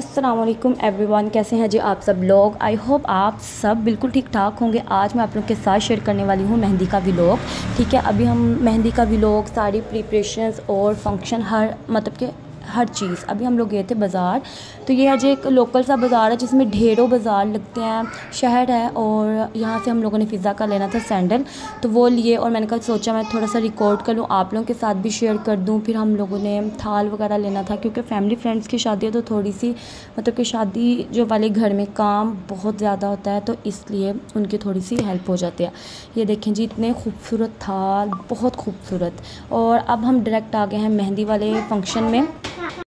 Aslam everyone कैसे हैं जी आप सब लोग? आई होप आप सब बिल्कुल ठीक ठाक होंगे। आज मैं आप लोग के साथ शेयर करने वाली हूँ मेहंदी का व्लॉग ठीक है, अभी हम मेहंदी का व्लॉग सारी प्रिपरेशंस और फ़ंक्शन हर मतलब के हर चीज़। अभी हम लोग गए थे बाज़ार तो ये आज एक लोकल सा बाज़ार है जिसमें ढेरों बाज़ार लगते हैं, शहर है और यहाँ से हम लोगों ने फ़िज़ा का लेना था सैंडल। तो वो लिए और मैंने कहा, सोचा मैं थोड़ा सा रिकॉर्ड कर लूँ, आप लोगों के साथ भी शेयर कर दूँ। फिर हम लोगों ने थाल वगैरह लेना था क्योंकि फैमिली फ्रेंड्स की शादी है तो थोड़ी सी मतलब कि शादी जो वाले घर में काम बहुत ज़्यादा होता है तो इसलिए उनकी थोड़ी सी हेल्प हो जाती है। ये देखें जी, इतने खूबसूरत थाल, बहुत खूबसूरत। और अब हम डायरेक्ट आ गए हैं मेहंदी वाले फ़ंक्शन में। cat.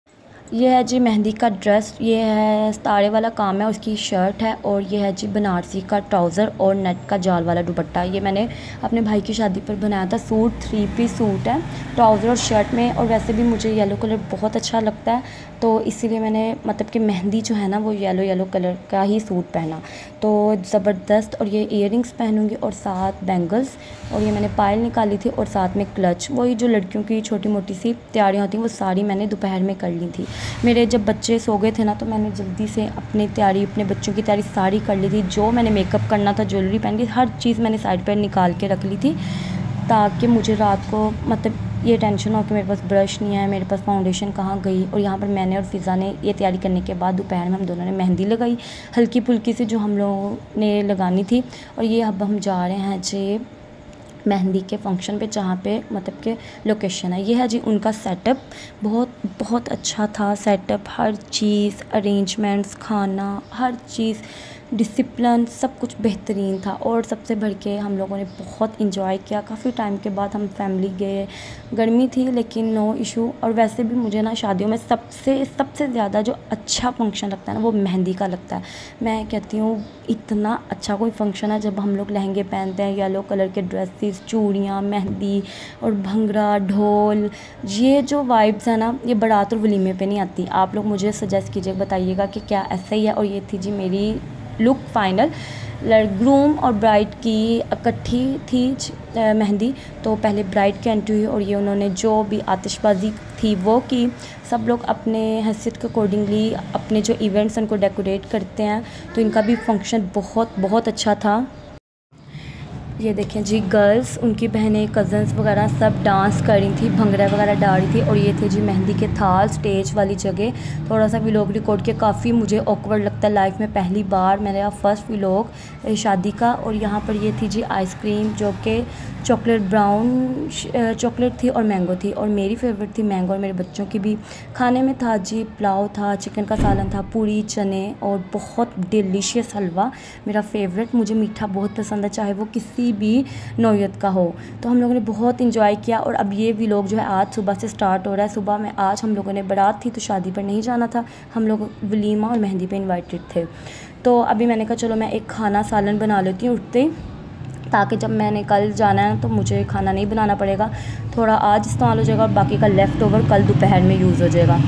ये है जी मेहंदी का ड्रेस, ये है तारे वाला काम है, उसकी शर्ट है और ये है जी बनारसी का ट्राउज़र और नेट का जाल वाला दुपट्टा। ये मैंने अपने भाई की शादी पर बनाया था, सूट थ्री पीस सूट है, ट्राउज़र और शर्ट में और वैसे भी मुझे येलो कलर बहुत अच्छा लगता है तो इसीलिए मैंने मतलब कि मेहंदी जो है ना वो येलो येलो कलर का ही सूट पहना। तो ज़बरदस्त और ये इयर पहनूँगी और साथ बैंगल्स और ये मैंने पायल निकाली थी और साथ में क्लच वही जो लड़कियों की छोटी मोटी सी तैयारियाँ होती हैं, वो सारी मैंने दोपहर में कर ली थी। मेरे जब बच्चे सो गए थे ना तो मैंने जल्दी से अपनी तैयारी, अपने बच्चों की तैयारी सारी कर ली थी। जो मैंने मेकअप करना था ज्वेलरी पहन ली हर चीज़ मैंने साइड पर निकाल के रख ली थी, ताकि मुझे रात को मतलब ये टेंशन हो कि मेरे पास ब्रश नहीं है, मेरे पास फाउंडेशन कहाँ गई? और यहाँ पर मैंने और फ़िज़ा ने ये तैयारी करने के बाद दोपहर में हम दोनों ने मेहंदी लगाई हल्की फुल्की सी जो हम लोगों ने लगानी थी। और ये अब हम जा रहे हैं जी मेहंदी के फ़ंक्शन पे जहाँ पे मतलब के लोकेशन है। ये है जी उनका सेटअप बहुत बहुत अच्छा था सेटअप हर चीज़ अरेंजमेंट्स खाना, हर चीज़। डिसिप्लिन सब कुछ बेहतरीन था और सबसे बढ़ के हम लोगों ने बहुत इंजॉय किया। काफ़ी टाइम के बाद हम फैमिली गए। गर्मी थी, लेकिन नो इशू और वैसे भी मुझे ना शादियों में सबसे सबसे ज़्यादा जो अच्छा फ़ंक्शन लगता है ना, वो मेहंदी का लगता है। मैं कहती हूँ, इतना अच्छा कोई फ़ंक्शन है जब हम लोग लहंगे पहनते हैं येलो कलर के ड्रेसेस चूड़ियाँ, मेहंदी और भंगरा ढोल, ये जो वाइब्स है ना, ये बरात और वलीमे पे नहीं आती। आप लोग मुझे सजेस्ट कीजिए, बताइएगा कि क्या ऐसा ही है? और ये थी जी मेरी लुक फाइनल ग्रूम और ब्राइड की इकट्ठी थी मेहंदी तो पहले ब्राइड की एंट्री हुई और ये उन्होंने जो भी आतिशबाजी थी वो की। सब लोग अपने हैसियत के अकॉर्डिंगली अपने जो इवेंट्स उनको डेकोरेट करते हैं तो इनका भी फ़ंक्शन बहुत बहुत अच्छा था। ये देखें जी गर्ल्स उनकी बहनें कज़न्स वगैरह सब डांस कर रही थी, भंगड़ा वगैरह डाल रही थी और ये थे जी मेहंदी के थाल स्टेज वाली जगह। थोड़ा सा व्लॉग रिकॉर्ड किया, काफ़ी मुझे ऑकवर्ड लगता है लाइफ में पहली बार मेरा फ़र्स्ट व्लॉग शादी का। और यहाँ पर ये थी जी आइसक्रीम जो कि चॉकलेट ब्राउन चॉकलेट थी और मैंगो थी। और मेरी फेवरेट थी मैंगो और मेरे बच्चों की भी। खाने में था जी पुलाव था चिकन का सालन था, पूरी चने और बहुत डिलीशियस हलवा। मेरा फेवरेट मुझे मीठा बहुत पसंद है, चाहे वो किसी भी नौयत का हो। तो हम लोगों ने बहुत इंजॉय किया और अब ये भी लोग जो है आज सुबह से स्टार्ट हो रहा है। सुबह में आज हम लोगों ने बारात थी तो शादी पर नहीं जाना था। हम लोग वलीमा और मेहंदी पर इन्वाइटेड थे। तो अभी मैंने कहा, चलो मैं एक खाना सालन बना लेती हूँ उठते ही। ताकि जब मैंने कल जाना है तो मुझे खाना नहीं बनाना पड़ेगा। थोड़ा आज इस्तेमाल हो जाएगा और बाकी का लेफ़्ट ओवर कल दोपहर में यूज़ हो जाएगा।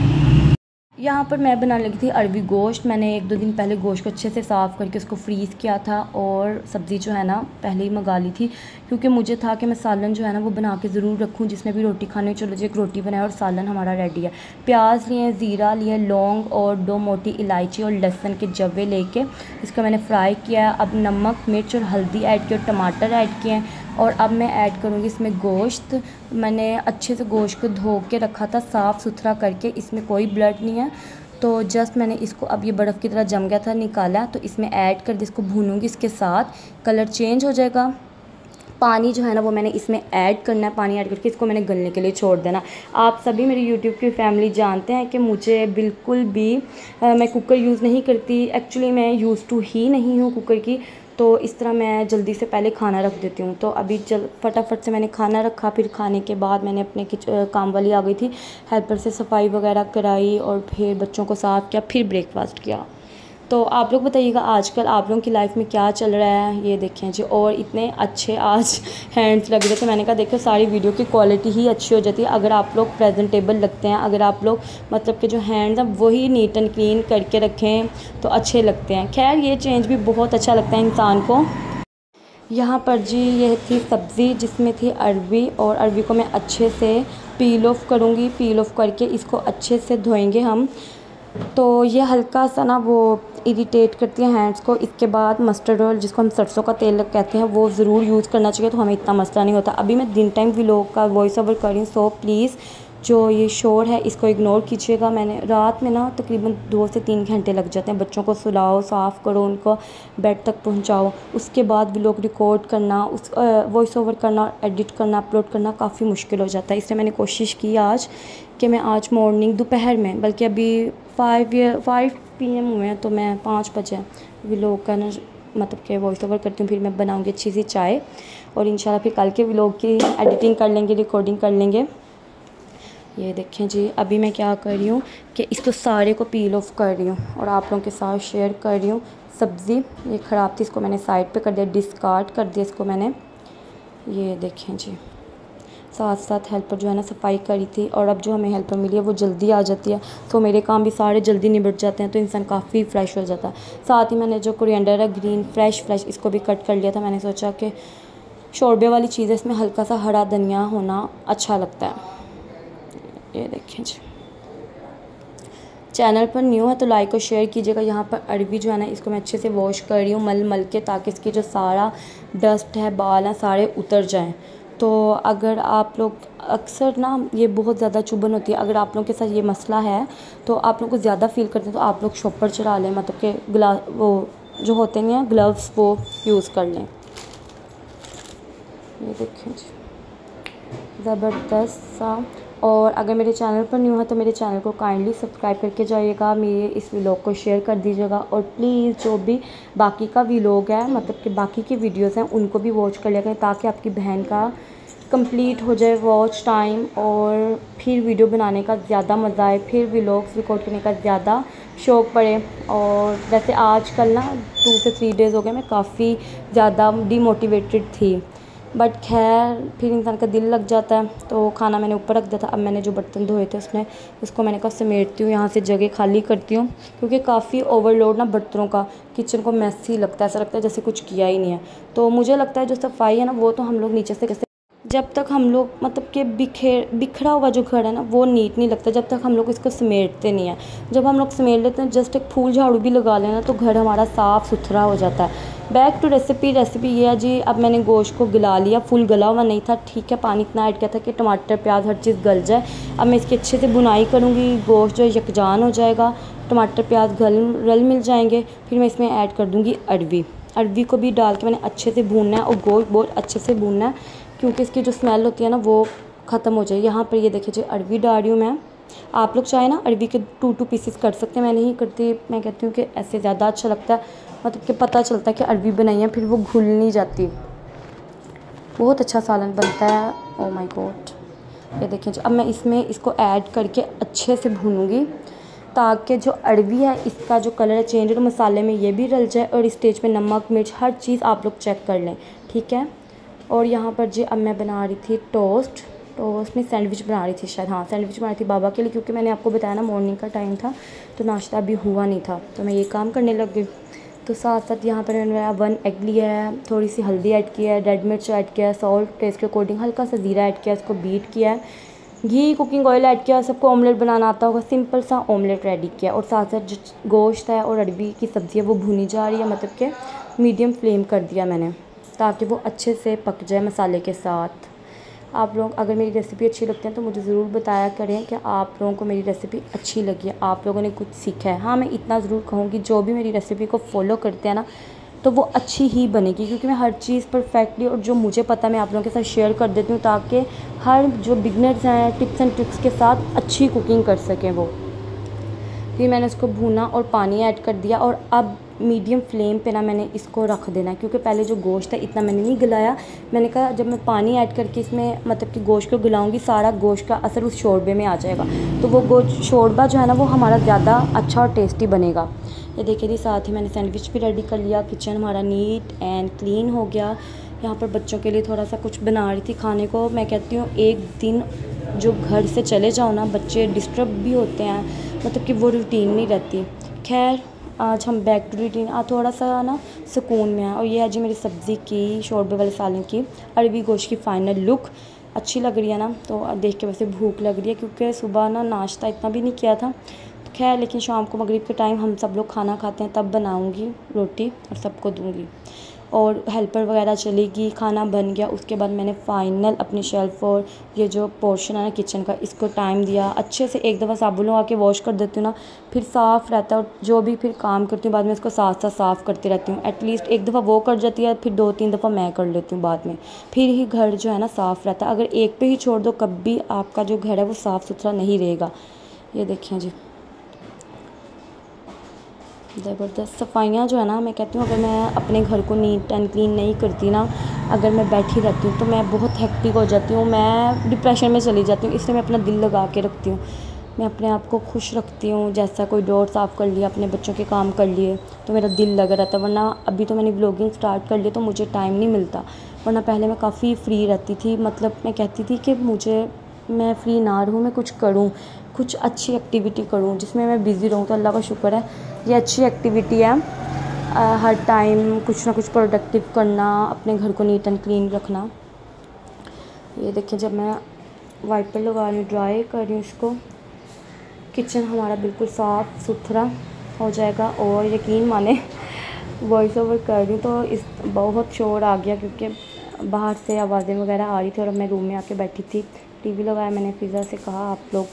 यहाँ पर मैं बनाने लगी थी अरबी गोश्त। मैंने एक दो दिन पहले गोश्त को अच्छे से साफ़ करके उसको फ्रीज़ किया था और सब्ज़ी जो है ना, पहले ही मंगा ली थी। क्योंकि मुझे था कि मैं सालन जो है ना, वो बना के ज़रूर रखूँ जिसने भी रोटी खानी चलो जी एक रोटी बनाए और सालन हमारा रेडी है। प्याज लिए ज़ीरा लिए लौंग और दो मोटी इलायची और लहसन के जवे लेके इसको मैंने फ्राई किया अब नमक, मिर्च और हल्दी ऐड किया और टमाटर ऐड किए हैं। और अब मैं ऐड करूँगी इसमें गोश्त। मैंने अच्छे से गोश्त को धो के रखा था साफ़ सुथरा करके इसमें कोई ब्लड नहीं है। तो जस्ट मैंने इसको अब ये बर्फ़ की तरह जम गया था निकाला। तो इसमें ऐड कर दी इसको भूनूँगी इसके साथ। कलर चेंज हो जाएगा। पानी जो है ना वो मैंने इसमें ऐड करना है। पानी ऐड करके इसको मैंने गलने के लिए छोड़ देना। आप सभी मेरी यूट्यूब की फैमिली जानते हैं कि मुझे बिल्कुल भी आ, मैं कुकर यूज़ नहीं करती। एक्चुअली मैं यूज़ टू ही नहीं हूँ कुकर की। तो इस तरह मैं जल्दी से पहले खाना रख देती हूँ। तो अभी जल, फटाफट से मैंने खाना रखा, फिर खाने के बाद मैंने अपने किच काम वाली आ गई थी, हेल्पर से सफ़ाई वगैरह कराई और फिर बच्चों को साफ़ किया, फिर ब्रेकफास्ट किया। तो आप लोग बताइएगा आजकल आप लोगों की लाइफ में क्या चल रहा है? ये देखें जी, और इतने अच्छे आज हैंड्स लग रहे थे। मैंने कहा, देखो, सारी वीडियो की क्वालिटी ही अच्छी हो जाती है। अगर आप लोग प्रेजेंटेबल लगते हैं, अगर आप लोग मतलब कि जो हैंड्स हैं, वही नीट एंड क्लीन करके रखें तो अच्छे लगते हैं। खैर, ये चेंज भी बहुत अच्छा लगता है इंसान को। यहाँ पर जी यह थी सब्ज़ी, जिसमें थी अरबी और अरबी को मैं अच्छे से पील ऑफ़ करूँगी। पील ऑफ़ करके इसको अच्छे से धोएँगे हम। तो ये हल्का सा ना वो इरिटेट करती है हैंड्स को, इसके बाद मस्टर्ड ऑयल जिसको हम सरसों का तेल कहते हैं, वो ज़रूर यूज़ करना चाहिए तो हमें इतना मसला नहीं होता। अभी मैं दिन टाइम व्लॉग का वॉइस ओवर कर रही हूँ सो प्लीज़ जो ये शोर है, इसको इग्नोर कीजिएगा। मैंने रात में ना तकरीबन दो से तीन घंटे लग जाते हैं। बच्चों को सुलाओ, साफ़ करो, उनको बेड तक पहुंचाओ। उसके बाद भी लोग रिकॉर्ड करना, उस वॉइस ओवर करना एडिट करना अपलोड करना काफ़ी मुश्किल हो जाता है। इसलिए मैंने कोशिश की आज कि मैं आज मॉर्निंग दोपहर में, बल्कि अभी फाइव फाइव पी एम हुए हैं तो मैं पाँच बजे व्लॉग का ना मतलब कि वॉइस ओवर करती हूँ, फिर मैं बनाऊँगी अच्छी सी चाय। और इंशाल्लाह फिर कल के व्लॉग की एडिटिंग कर लेंगे रिकॉर्डिंग कर लेंगे। ये देखें जी, अभी मैं क्या कर रही हूँ कि इसको सारे को पील ऑफ़ कर रही हूँ और आप लोगों के साथ शेयर कर रही हूँ। सब्ज़ी, ये ख़राब थी, इसको मैंने साइड पे कर दिया डिस्कार्ड कर दिया इसको मैंने। ये देखें जी साथ साथ हेल्पर जो है ना सफ़ाई करी थी और अब जो हमें हेल्पर मिली है वो जल्दी आ जाती है। तो मेरे काम भी सारे जल्दी निबट जाते हैं तो इंसान काफ़ी फ़्रेश हो जाता है। साथ ही मैंने जो कोरिएंडर है ग्रीन फ्रेश फ्रेश इसको भी कट कर लिया था। मैंने सोचा कि शोरबे वाली चीज़ है इसमें हल्का सा हरा धनिया होना अच्छा लगता है। ये देखें जी। चैनल पर न्यू है तो लाइक और शेयर कीजिएगा। यहाँ पर अरबी जो है ना, इसको मैं अच्छे से वॉश कर रही हूँ मल मल के, ताकि इसकी जो सारा डस्ट है, बाल हैं, सारे उतर जाएँ। तो अगर आप लोग अक्सर ना ये बहुत ज़्यादा चुभन होती है, अगर आप लोगों के साथ ये मसला है तो आप लोग को ज़्यादा फील करते हैं तो आप लोग शॉपर चला लें मतलब कि ग्ला वो जो होते हैं ग्लव्स वो यूज़ कर लें। ये देखें जी। ज़बरदस्त सा और अगर मेरे चैनल पर न्यू है तो मेरे चैनल को काइंडली सब्सक्राइब करके जाइएगा, मेरे इस व्लॉग को शेयर कर दीजिएगा और प्लीज़ जो भी बाकी का व्लॉग है मतलब कि बाकी की वीडियोस हैं, उनको भी वॉच कर लिया करें ताकि आपकी बहन का कंप्लीट हो जाए वॉच टाइम और फिर वीडियो बनाने का ज़्यादा मज़ा आए, फिर व्लॉग्स रिकॉर्ड करने का ज़्यादा शौक़ पड़े। और वैसे आज कल ना टू से थ्री डेज़ हो गए, मैं काफ़ी ज़्यादा डीमोटिवेटेड थी। बट खैर, फिर इंसान का दिल लग जाता है तो खाना मैंने ऊपर रख दिया था। अब मैंने जो बर्तन धोए थे उसमें, उसको मैंने कहा समेटती हूँ, यहाँ से जगह खाली करती हूँ, क्योंकि काफ़ी ओवरलोड ना बर्तनों का किचन को मैसी लगता है, ऐसा लगता है जैसे कुछ किया ही नहीं है। तो मुझे लगता है जो सफ़ाई है ना, वो तो हम लोग नीचे से कैसे जब तक हम लोग मतलब कि बिखेर बिखरा हुआ जो घर है ना, वो नीट नहीं लगता, जब तक हम लोग इसको समेटते नहीं हैं। जब हम लोग समेट लेते हैं, जस्ट एक फूल झाड़ू भी लगा लेना तो घर हमारा साफ़ सुथरा हो जाता है। बैक टू रेसिपी रेसिपी ये है जी। अब मैंने गोश्त को गला लिया। फुल गला हुआ नहीं था। ठीक है, पानी इतना ऐड किया था कि टमाटर, प्याज, हर चीज़ गल जाए। अब मैं इसकी अच्छे से बुनाई करूँगी। गोश्त जो यकजान हो जाएगा। टमाटर, प्याज गल, रल मिल जाएँगे। फिर मैं इसमें ऐड कर दूँगी अरवी। अरवी को भी डाल के मैंने अच्छे से भूनना है और गोश्त बहुत अच्छे से भूनना है। क्योंकि इसकी जो स्मेल होती है ना, वो ख़त्म हो जाए। यहाँ पर ये देखिए जी, अरवी डाल रही हूँ मैं। आप लोग चाहे ना, अरवी के टू टू पीसेस कर सकते हैं। मैं नहीं करती। मैं कहती हूँ कि ऐसे ज़्यादा अच्छा लगता है। मतलब कि पता चलता है कि अरवी बनाई है, फिर वो घुल नहीं जाती। बहुत अच्छा सालन बनता है। ओ माय गॉड ये देखें अब मैं इसमें इसको ऐड करके अच्छे से भूनूँगी, ताकि जो अरवी है, इसका जो कलर है चेंज हो मसाले में ये भी रल जाए, और स्टेज पे नमक, मिर्च, हर चीज़ आप लोग चेक कर लें, ठीक है? और यहाँ पर जी, अब मैं बना रही थी टोस्ट टोस्ट में सैंडविच बना रही थी शायद हाँ सैंडविच बना रही थी बाबा के लिए, क्योंकि मैंने आपको बताया ना मॉर्निंग का टाइम था तो नाश्ता अभी हुआ नहीं था। तो मैं ये काम करने लग गई। तो साथ साथ यहाँ पर मैंने वन एग लिया है, थोड़ी सी हल्दी ऐड किया है रेड मिर्च ऐड किया है सॉल्ट टेस्ट के अकॉर्डिंग हल्का सा ज़ीरा ऐड किया इसको बीट किया है। घी कुकिंग ऑयल ऐड किया सबको ऑमलेट बनाना आता होगा सिंपल सा ऑमलेट रेडी किया और साथ साथ जो गोश्त है और अरबी की सब्ज़ी है, वो भुनी जा रही है मतलब कि मीडियम फ्लेम कर दिया मैंने, ताकि वो अच्छे से पक जाए मसाले के साथ। आप लोग अगर मेरी रेसिपी अच्छी लगती है तो मुझे ज़रूर बताया करें कि आप लोगों को मेरी रेसिपी अच्छी लगी है। आप लोगों ने कुछ सीखा है। हाँ मैं इतना ज़रूर कहूँगी, जो भी मेरी रेसिपी को फॉलो करते हैं ना तो वो अच्छी ही बनेगी, क्योंकि मैं हर चीज़ परफेक्टली और जो मुझे पता मैं आप लोगों के साथ शेयर कर देती हूँ, ताकि हर जो बिगनर्स हैं टिप्स एंड ट्रिक्स के साथ अच्छी कुकिंग कर सकें वो। फिर मैंने उसको भूना और पानी ऐड कर दिया और अब मीडियम फ्लेम पे ना मैंने इसको रख देना है, क्योंकि पहले जो गोश्त है इतना मैंने नहीं गलाया। मैंने कहा जब मैं पानी ऐड करके इसमें मतलब कि गोश्त को गलाऊँगी, सारा गोश्त का असर उस शोरबे में आ जाएगा। तो वो गोश्त, शोरबा जो है ना वो हमारा ज़्यादा अच्छा और टेस्टी बनेगा। ये देखिए जी, साथ ही मैंने सैंडविच भी रेडी कर लिया। किचन हमारा नीट एंड क्लीन हो गया। यहाँ पर बच्चों के लिए थोड़ा सा कुछ बना रही थी खाने को। मैं कहती हूँ, एक दिन जो घर से चले जाओ ना, बच्चे डिस्टर्ब भी होते हैं। मतलब कि वो रूटीन नहीं रहती। खैर, आज हम बैक टू रूटीन आज थोड़ा सा ना सुकून में है और ये है जी मेरी सब्ज़ी की, शोरबे वाले सालन की, अरबी गोश्त की फ़ाइनल लुक अच्छी लग रही है ना तो देख के वैसे भूख लग रही है क्योंकि सुबह ना नाश्ता इतना भी नहीं किया था। तो खैर, लेकिन शाम को मगरिब के टाइम हम सब लोग खाना खाते हैं, तब बनाऊँगी रोटी और सबको दूँगी। और हेल्पर वगैरह चलेगी खाना बन गया। उसके बाद मैंने फ़ाइनल अपनी शेल्फ़ और ये जो पोर्शन है ना किचन का, इसको टाइम दिया। अच्छे से एक दफ़ा साबुन लगा के वॉश कर देती हूँ ना, फिर साफ़ रहता है और जो भी फिर काम करती हूँ, बाद में इसको साथ साथ साफ़ करती रहती हूँ। एटलीस्ट एक दफ़ा वो कर जाती है, फिर दो तीन दफ़ा मैं कर लेती हूँ बाद में। फिर ही घर जो है ना साफ़ रहता है। अगर एक पे ही छोड़ दो, कभी आपका जो घर है वो साफ़ सुथरा नहीं रहेगा। ये देखें जी। ज़बरदस्त सफाइयाँ जो है ना, मैं कहती हूँ, अगर मैं अपने घर को नीट एंड क्लीन नहीं करती ना, अगर मैं बैठी रहती हूँ तो मैं बहुत हेक्टिक हो जाती हूँ, मैं डिप्रेशन में चली जाती हूँ, इसलिए मैं अपना दिल लगा के रखती हूँ। मैं अपने आप को खुश रखती हूँ, जैसा कोई डोर साफ़ कर लिया अपने बच्चों के काम कर लिए तो मेरा दिल लगा रहता वरना अभी तो मैंने ब्लॉगिंग स्टार्ट कर लिया तो मुझे टाइम नहीं मिलता। वरना पहले मैं काफ़ी फ्री रहती थी मतलब मैं कहती थी कि मुझे, मैं फ्री ना रहूँ, मैं कुछ करूँ, कुछ अच्छी एक्टिविटी करूँ, जिसमें मैं बिज़ी रहूँ तो अल्लाह का शुक्र है ये अच्छी एक्टिविटी है। हर टाइम कुछ ना कुछ प्रोडक्टिव करना, अपने घर को नीट एंड क्लीन रखना। ये देखिए, जब मैं वाइपर लगा रही हूँ ड्राई कर रही हूँ इसको किचन हमारा बिल्कुल साफ़ सुथरा हो जाएगा। और यकीन माने वॉइस ओवर कर रही हूँ तो इस, बहुत शोर आ गया क्योंकि बाहर से आवाज़ें वगैरह आ रही थी और मैं रूम में आके बैठी थी। टीवी लगाया मैंने फ़िज़ा से कहा, आप लोग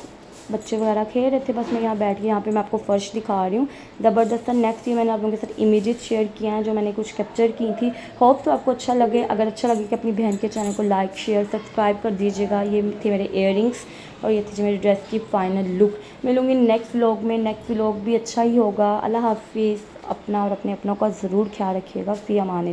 बच्चे वगैरह खेल रहे थे, बस मैं यहाँ बैठ के यहाँ पे मैं आपको फ़र्श दिखा रही हूँ। ज़बरदस्त नेक्स्ट ये मैंने आप लोगों के साथ इमेजेस शेयर किया हैं, जो मैंने कुछ कैप्चर की थी। होप तो आपको अच्छा लगे। अगर अच्छा लगे कि अपनी बहन के चैनल को लाइक शेयर सब्सक्राइब कर दीजिएगा। ये थे मेरे इयर और ये थी मेरी ड्रेस की फ़ाइनल लुक मिलूँगी नेक्स्ट व्लॉग में। नेक्स्ट व्लॉग भी अच्छा ही होगा। अल्लाह हाफिज़। अपना और अपने अपनों का ज़रूर ख्याल रखिएगा। फ़ी अमान